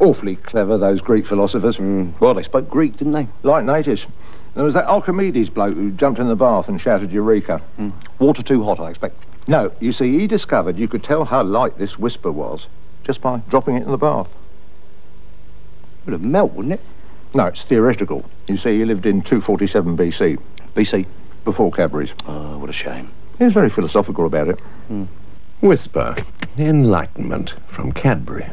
Awfully clever, those Greek philosophers. Mm. Well, they spoke Greek, didn't they? Like natives. There was that Archimedes bloke who jumped in the bath and shouted Eureka. Mm. Water too hot, I expect. No, you see, he discovered you could tell how light this Wispa was just by dropping it in the bath. It would have melt, wouldn't it? No, it's theoretical. You see, he lived in 247 BC, BC. before Cadbury's. Oh, what a shame. He was very philosophical about it. Hmm. Wispa. Enlightenment from Cadbury.